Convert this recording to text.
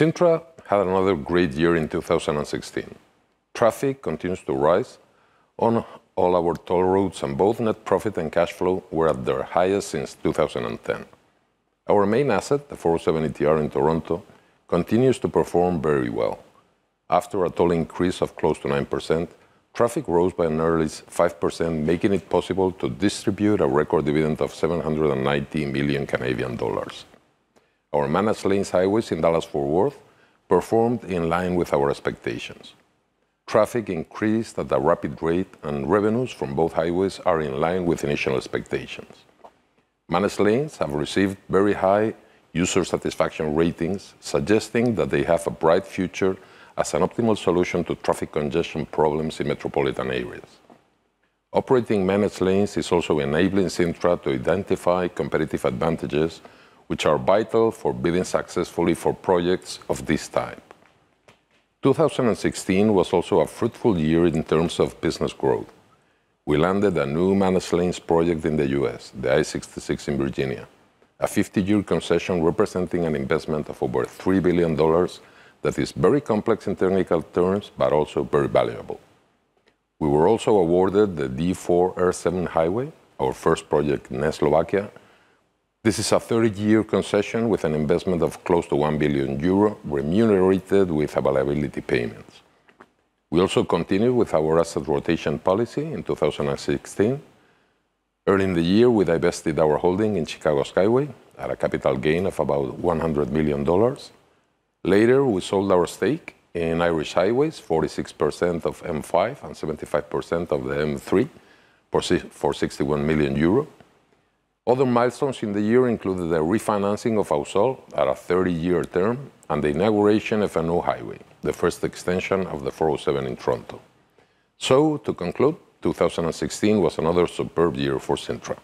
Cintra had another great year in 2016. Traffic continues to rise on all our toll roads, and both net profit and cash flow were at their highest since 2010. Our main asset, the 407 ETR in Toronto, continues to perform very well. After a toll increase of close to 9%, traffic rose by nearly 5%, making it possible to distribute a record dividend of 790 million Canadian dollars. Our managed lanes highways in Dallas-Fort Worth performed in line with our expectations. Traffic increased at a rapid rate, and revenues from both highways are in line with initial expectations. Managed lanes have received very high user satisfaction ratings, suggesting that they have a bright future as an optimal solution to traffic congestion problems in metropolitan areas. Operating managed lanes is also enabling Cintra to identify competitive advantages, which are vital for bidding successfully for projects of this type. 2016 was also a fruitful year in terms of business growth. We landed a new managed lanes project in the U.S., the I-66 in Virginia, a 50-year concession representing an investment of over $3 billion that is very complex in technical terms, but also very valuable. We were also awarded the D4-R7 highway, our first project in Slovakia. This is a 30-year concession with an investment of close to 1 billion euro, remunerated with availability payments. We also continued with our asset rotation policy in 2016. Early in the year, we divested our holding in Chicago Skyway at a capital gain of about $100 million. Later, we sold our stake in Irish Highways, 46% of M5 and 75% of the M3, for 61 million euro. Other milestones in the year included the refinancing of Ausol at a 30-year term and the inauguration of a new highway, the first extension of the 407 in Toronto. So, to conclude, 2016 was another superb year for Cintra.